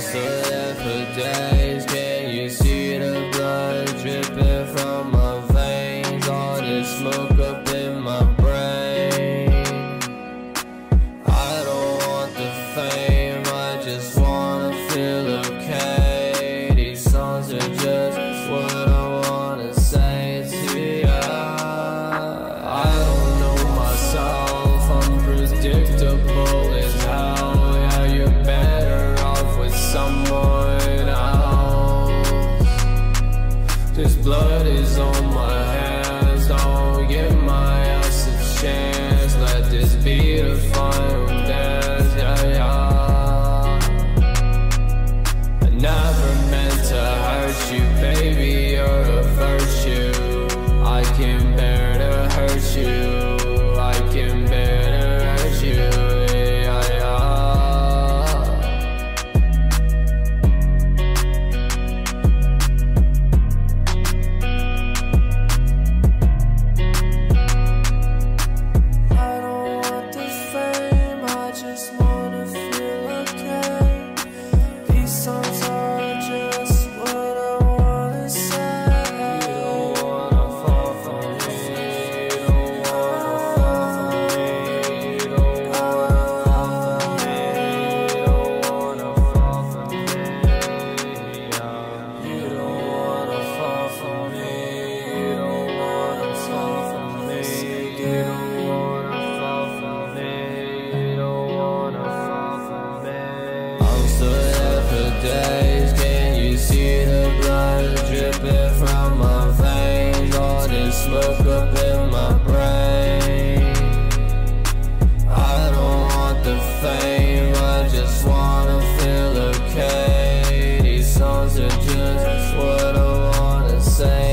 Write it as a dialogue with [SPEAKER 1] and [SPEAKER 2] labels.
[SPEAKER 1] So there for days Can you see the blood dripping from my veins? All this smoke up in my someone else. This blood is on my hands, don't give my ass a chance. Let this be the smoke up in my brain. I don't want the fame, I just wanna feel okay. These songs are just what I wanna say.